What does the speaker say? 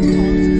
음